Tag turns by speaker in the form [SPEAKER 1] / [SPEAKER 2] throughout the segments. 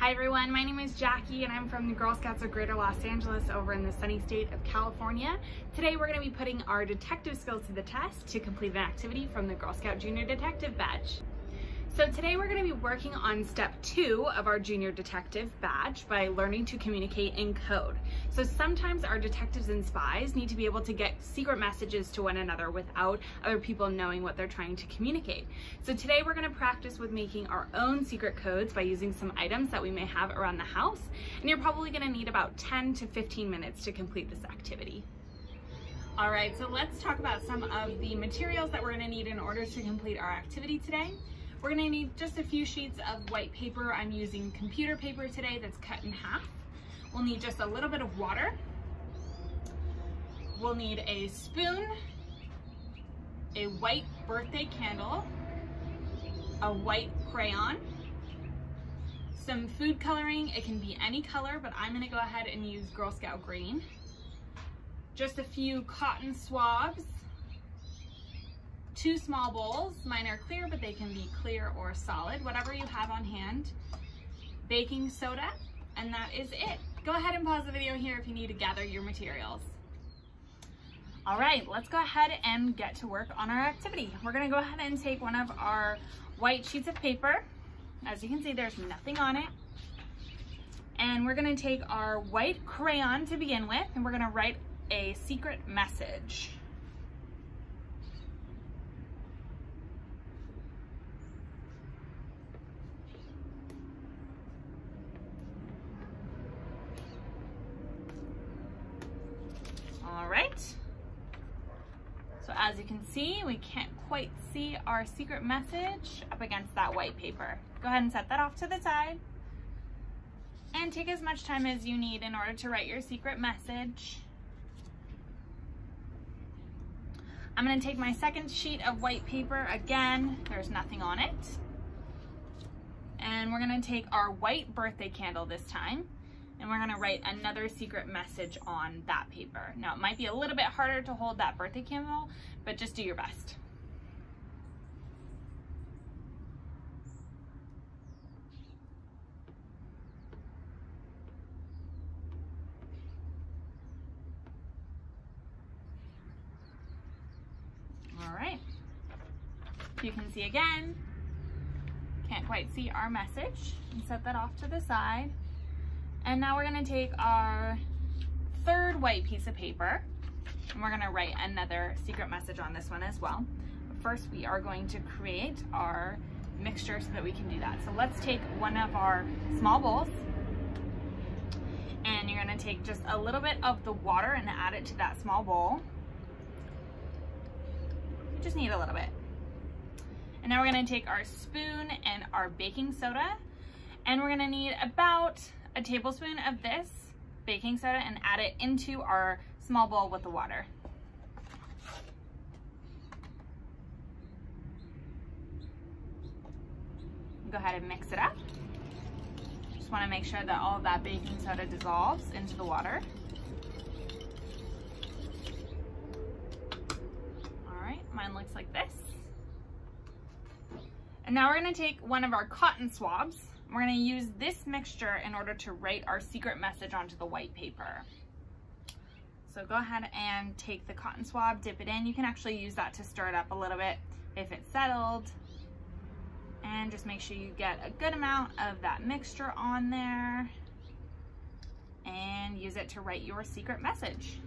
[SPEAKER 1] Hi everyone, my name is Jackie and I'm from the Girl Scouts of Greater Los Angeles over in the sunny state of California. Today we're going to be putting our detective skills to the test to complete an activity from the Girl Scout Junior Detective Badge. So today we're going to be working on step two of our junior detective badge by learning to communicate in code. So sometimes our detectives and spies need to be able to get secret messages to one another without other people knowing what they're trying to communicate. So today we're going to practice with making our own secret codes by using some items that we may have around the house. And you're probably going to need about 10 to 15 minutes to complete this activity. All right, so let's talk about some of the materials that we're going to need in order to complete our activity today. We're gonna need just a few sheets of white paper. I'm using computer paper today that's cut in half. We'll need just a little bit of water. We'll need a spoon, a white birthday candle, a white crayon, some food coloring. It can be any color, but I'm gonna go ahead and use Girl Scout green. Just a few cotton swabs, two small bowls. Mine are clear, but they can be clear or solid, whatever you have on hand. Baking soda, and that is it. Go ahead and pause the video here if you need to gather your materials. All right, let's go ahead and get to work on our activity. We're gonna go ahead and take one of our white sheets of paper. As you can see, there's nothing on it. And we're gonna take our white crayon to begin with, and we're gonna write a secret message. So as you can see, we can't quite see our secret message up against that white paper. Go ahead and set that off to the side. And take as much time as you need in order to write your secret message. I'm gonna take my second sheet of white paper. Again, there's nothing on it. And we're gonna take our white birthday candle this time and we're gonna write another secret message on that paper. Now it might be a little bit harder to hold that birthday candle, but just do your best. All right, you can see again, can't quite see our message and set that off to the side. And now we're gonna take our third white piece of paper and we're gonna write another secret message on this one as well. But first we are going to create our mixture so that we can do that. So let's take one of our small bowls and you're gonna take just a little bit of the water and add it to that small bowl. You just need a little bit. And now we're gonna take our spoon and our baking soda and we're gonna need about a tablespoon of this baking soda and add it into our small bowl with the water. Go ahead and mix it up. Just wanna make sure that all of that baking soda dissolves into the water. All right, mine looks like this. And now we're gonna take one of our cotton swabs we're gonna use this mixture in order to write our secret message onto the white paper. So go ahead and take the cotton swab, dip it in. You can actually use that to stir it up a little bit if it's settled. And just make sure you get a good amount of that mixture on there and use it to write your secret message.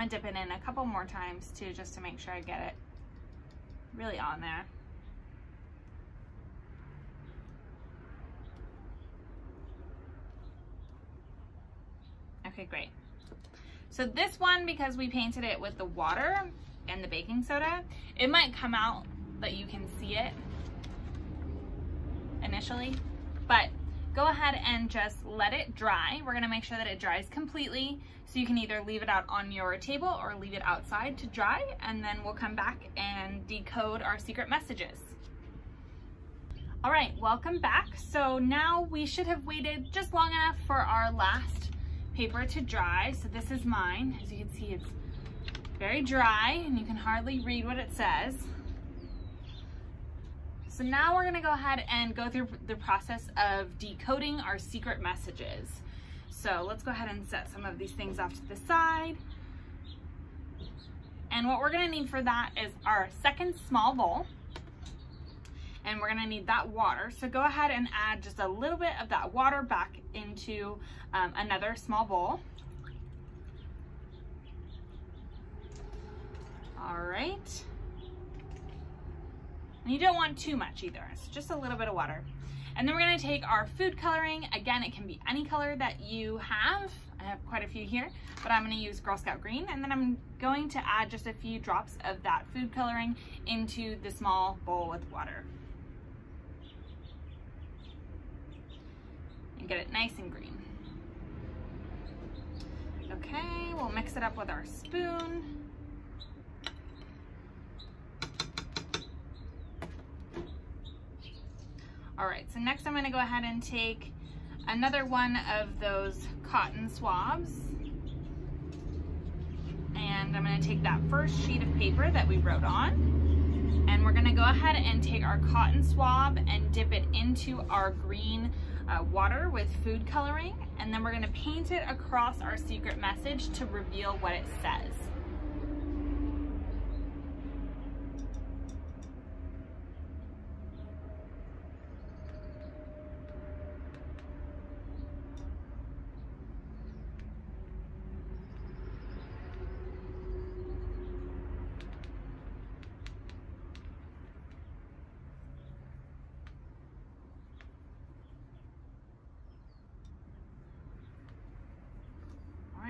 [SPEAKER 1] Gonna dip it in a couple more times too, just to make sure I get it really on there. Okay, great. So this one, because we painted it with the water and the baking soda, it might come out that you can see it initially, but go ahead and just let it dry. We're gonna make sure that it dries completely. So you can either leave it out on your table or leave it outside to dry and then we'll come back and decode our secret messages. All right, welcome back. So now we should have waited just long enough for our last paper to dry. So this is mine. As you can see, it's very dry and you can hardly read what it says. So now we're gonna go ahead and go through the process of decoding our secret messages. So let's go ahead and set some of these things off to the side. And what we're gonna need for that is our second small bowl. And we're gonna need that water. So go ahead and add just a little bit of that water back into um, another small bowl. All right. And you don't want too much either, it's just a little bit of water. And then we're gonna take our food coloring. Again, it can be any color that you have. I have quite a few here, but I'm gonna use Girl Scout Green. And then I'm going to add just a few drops of that food coloring into the small bowl with water. And get it nice and green. Okay, we'll mix it up with our spoon. All right, so next I'm gonna go ahead and take another one of those cotton swabs. And I'm gonna take that first sheet of paper that we wrote on, and we're gonna go ahead and take our cotton swab and dip it into our green uh, water with food coloring, and then we're gonna paint it across our secret message to reveal what it says.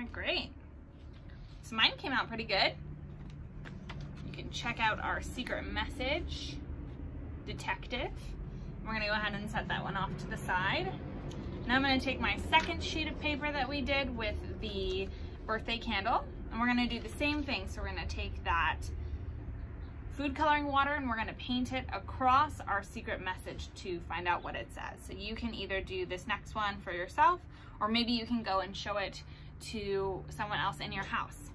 [SPEAKER 1] right, great. So mine came out pretty good. You can check out our secret message, detective. We're gonna go ahead and set that one off to the side. Now I'm gonna take my second sheet of paper that we did with the birthday candle, and we're gonna do the same thing. So we're gonna take that food coloring water and we're gonna paint it across our secret message to find out what it says. So you can either do this next one for yourself, or maybe you can go and show it to someone else in your house.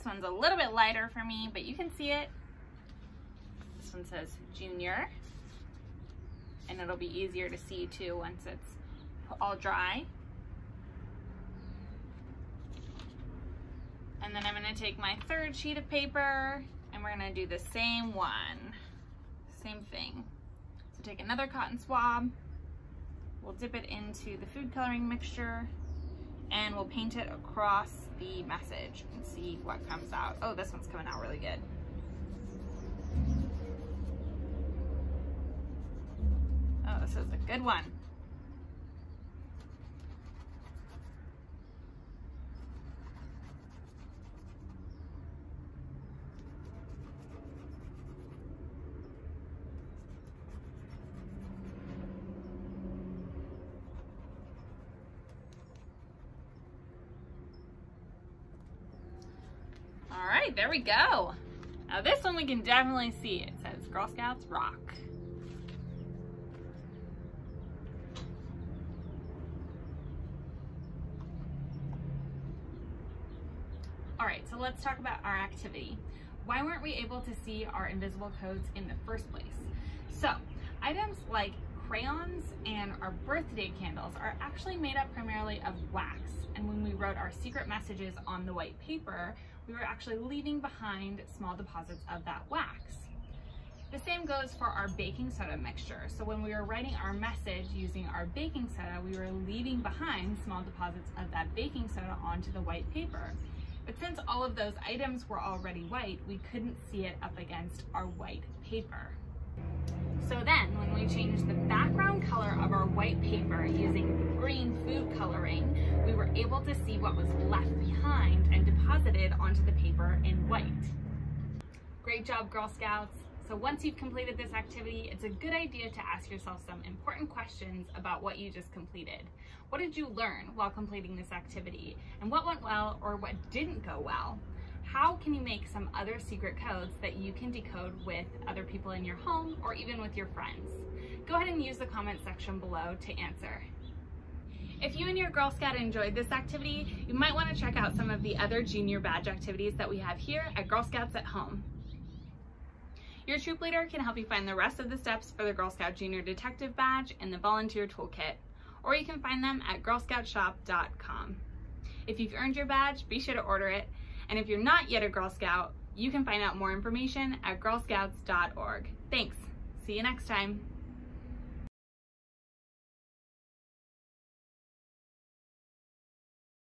[SPEAKER 1] This one's a little bit lighter for me, but you can see it. This one says Junior, and it'll be easier to see too once it's all dry. And then I'm gonna take my third sheet of paper and we're gonna do the same one, same thing. So take another cotton swab, we'll dip it into the food coloring mixture and we'll paint it across the message and see what comes out. Oh, this one's coming out really good. Oh, this is a good one. There we go. Now this one we can definitely see. It says Girl Scouts rock. All right, so let's talk about our activity. Why weren't we able to see our invisible codes in the first place? So, items like crayons and our birthday candles are actually made up primarily of wax. And when we wrote our secret messages on the white paper, we were actually leaving behind small deposits of that wax. The same goes for our baking soda mixture. So when we were writing our message using our baking soda, we were leaving behind small deposits of that baking soda onto the white paper. But since all of those items were already white, we couldn't see it up against our white paper. So then, when we changed the background color of our white paper using green food coloring, were able to see what was left behind and deposited onto the paper in white. Great job, Girl Scouts! So once you've completed this activity, it's a good idea to ask yourself some important questions about what you just completed. What did you learn while completing this activity? And what went well or what didn't go well? How can you make some other secret codes that you can decode with other people in your home or even with your friends? Go ahead and use the comment section below to answer. If you and your Girl Scout enjoyed this activity, you might want to check out some of the other junior badge activities that we have here at Girl Scouts at Home. Your troop leader can help you find the rest of the steps for the Girl Scout Junior Detective Badge in the Volunteer Toolkit, or you can find them at girlscoutshop.com. If you've earned your badge, be sure to order it, and if you're not yet a Girl Scout, you can find out more information at girlscouts.org. Thanks. See you next time.